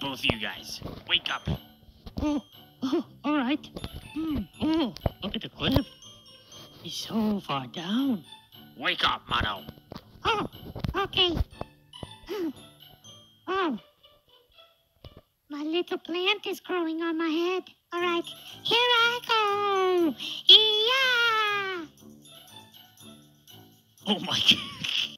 both of you guys. Wake up. Oh, oh, all right. Hmm. Oh, look at the cliff. It's so far down. Wake up, Mono. Oh, okay. Hmm, oh. My little plant is growing on my head. All right, here I go. Yeah. Oh my god.